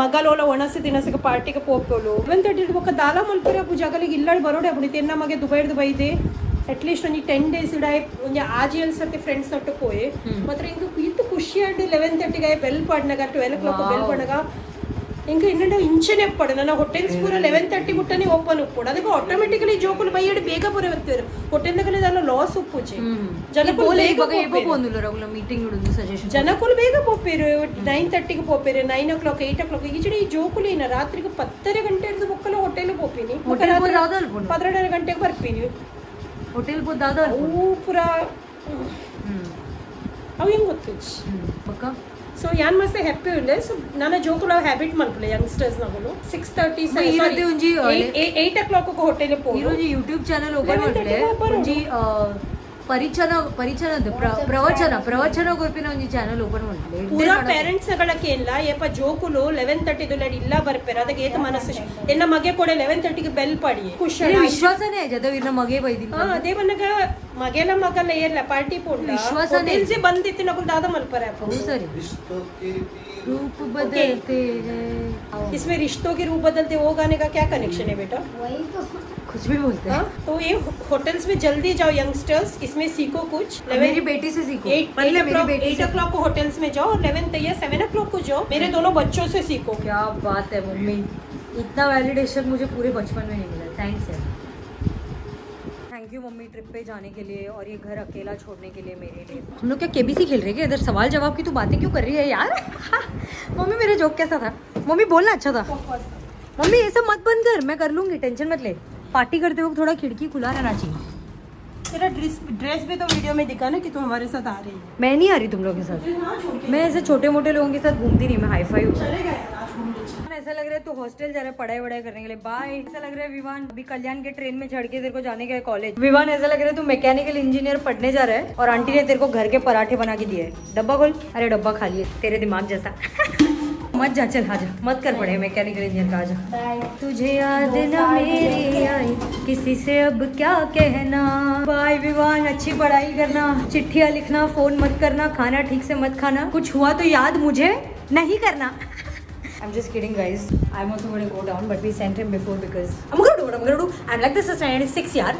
ಮಗಲೋಲ ಒಣಸಿ దినసక ಪಾರ್ಟಿಗೆ పోపుకోలు eleven thirty ఒక ದಾಲ ಮಲ್ಪಿರ ಪೂಜಾಗಲಿಗೆ ಇಲ್ಲಳು ಬರೋಡೆ ಆಗ್ಬಿಡುತ್ತೆ ಎನ್ನ ಮಗೆ ದುಬೈ ಇದೆ. ಅಟ್ಲೀಸ್ಟ್ ಒಂದು ಟೆನ್ ಡೇಸ್ ಇಡಾಯ್ ಒಂದು ಆಜಿ ಎಲ್ ಫ್ರೆಂಡ್ಸ್ ನಟ್ಟು ಪೋಯೆ ಮಾತ್ರ ಇಂದು ಇದು ಖುಷಿ ಆಂಡ್ ಲೆವೆನ್ ತರ್ಟಿಗೆ ಬೆಲ್ ಪಾಡ್ನಾಗ ಟ್ವೆಲ್ ಓ ಕ್ಲಾಕ್ ಬೆಲ್ ಪಾಡ್ನಾಗ. ఇంకా ఏంటంటే ఇంచనే ఎప్పుడు ನನ್ನ హోటల్స్ పూర లెవెన్ థర్టీ ముట్టని ఓపెన్ ఉప్పుడు ಅದಕ್ಕೆ ಆಟೋಮೆಟಿಕಲಿ ಜೋಕುಲು ಬೈಯಡ್ ಬೇಗ ಪೂರ ಬರ್ತಾರೆ ಹೋಟೆಲ್ దగ్గర దానిలో లాస్ ఉప్పుచి ಜನಕ್ಕೂ ಬೇಗ ఏపో పోందులో రగుల మీటింగ్ కూడా ఉంది సజెషన్ ಜನಕ್ಕೂ ಬೇಗ ಪೋಪೇರು ನೈನ್ ತರ್ಟಿಗೆ ಪೋಪೇರು nine o'clock eight o'clock ಈಚೆ ಈ ಜೋಕುಲು ಇನ್ನ ರಾತ್ರಿಗೆ ಪತ್ತರ ಗಂಟೆ ಹಿಡಿದು ಬುಕ್ಕಲ ಹೋಟೆಲ್ ಪೋಪಿನಿ ಹೋಟೆಲ್ పోయి రాదు అనుకోండి ಪದ್ರೆರಡು ಗಂಟೆಗೆ ಬರ್ತೀನಿ ಹೋಟೆಲ್ పోయి దాదా ಅವು ಪೂರ ಅವು ಹೆಂಗ್ ಗೊತ್ತಿಚ್ಚಿ పక్క ಸೊ ಯಾನ್ ಮಸ್ತ್ ಹ್ಯಾಪಿ ಉಂಡೆ ಸೊ ನನ್ನ ಜೋಕುಲ ಹ್ಯಾಬಿಟ್ ಮಲ್ಪಲೆ ಯಂಗ್ಸ್ಟರ್ಸ್ ನಗಳು ಸಿಕ್ಸ್ ತರ್ಟಿ ಒಂಜಿ ಏಟ್ ಓ ಕ್ಲಾಕ್ ಹೋಟೆಲ್ ಪೋ ಈ రోజు ಯೂಟ್ಯೂಬ್ ಚಾನಲ್ ಓಪನ್ ಮಾಡ್ಲೆ ಒಂಜಿ ಆ, ಪರಿಚನ ಪರಿಚನದ ಪ್ರವಚನ ಪ್ರವಚನ ಗುರುಪಿನ ಒಂಜಿ ಚಾನಲ್ ಓಪನ್ ಮಾಡ್ಲಿ ಪೂರ ಪೇರೆಂಟ್ಸ್ ಗಳಕ್ಕೆ ಇಲ್ಲ. ಏಪ ಜೋಕುಲು ಲೆವೆನ್ ತರ್ಟಿ ದುಲಡ್ ಇಲ್ಲ ಬರ್ಪೇರ. ಅದಕ್ಕೆ ಏತ ಮನಸ್ಸು ಎನ್ನ ಮಗೆ ಕೂಡ ಲೆವೆನ್ ತರ್ಟಿಗೆ ಬೆಲ್ ಪಡಿ. ವಿಶ್ವಾಸನೇ ಜದವ್ ಇನ್ನ ಮಗೆ ಬೈದಿನ ಅದೇ ಮನಗ ಮಗೆಲ ಮಗಲ ಏರ್ಲ ಪಾರ್ಟಿ ಪೋಡ್ಲ ವಿಶ್ವಾಸನೇ ಇಲ್ಸಿ ಬಂದಿತ್ತು ನಕುಲ್ ದಾದ ಮಲ್ಪರ ಸರಿ. ರೂಪ ಬದಲ್ತೆ इसमें रिश्तों के रूप बदलते वो गाने का क्या कनेक्शन है बेटा? वही तो। कुछ भी बोलते हैं। हाँ तो ये होटल्स में जल्दी जाओ यंगस्टर्स इसमें सीखो कुछ। मेरी बेटी से सीखो। एट मतलब एट ओ क्लॉक को होटल्स में जाओ और इलेवन या सेवन ओ क्लॉक को जाओ। मेरे दोनों बच्चों से सीखो। क्या बात है मम्मी। इतना वैलिडेशन मुझे पूरे बचपन में नहीं मिला। थैंक्स है थैंक यू मम्मी ट्रिप पे जाने के लिए और ये घर अकेला छोड़ने के लिए मेरे लिए। हम लोग क्या केबीसी खेल रहे हैं इधर सवाल जवाब की तू बातें क्यों कर रही है यार? मम्मी मेरे जोक कैसा था? मम्मी बोलना अच्छा था। मम्मी ये सब मत बंद कर मैं कर लूँगी टेंशन मत ले। पार्टी करते वक्त थोड़ा खिड़की खुला रहना चाहिए। तेरा ड्रेस ड्रेस भी तो वीडियो में दिखा ना कि तुम हमारे साथ आ रही है। मैं नहीं आ रही तुम लोगों के साथ। मैं ऐसे छोटे मोटे लोगों के साथ घूमती नहीं मैं हाई फाई ऐसा लग रहा है तू हॉस्टल जा रहा है पढ़ाई वढ़ाई करने के लिए। बाय। ऐसा लग रहा है विवान अभी कल्याण के ट्रेन में चढ़ के तेरे को जाने का है कॉलेज विवान ऐसा लग रहा है तू मैकेनिकल इंजीनियर पढ़ने जा रहा है और आंटी ने तेरे को घर के पराठे बना के दिए डब्बा खोल। अरे डब्बा खा लिए तेरे दिमाग जैसा। मत जा चल आजा मत कर पड़े मैकेनिकल इंजीनियर का आजा तुझे याद न मेरी आई किसी से अब क्या कहना? बाय विवान अच्छी पढ़ाई करना। चिट्ठियाँ लिखना फ़ोन मत करना खाना ठीक से मत खाना। कुछ हुआ तो याद मुझे? नहीं करना। I'm just kidding, guys. I'm also to go down, but we sent him before because I'm to do what I'm to do. I'm like, this is 96 yaar.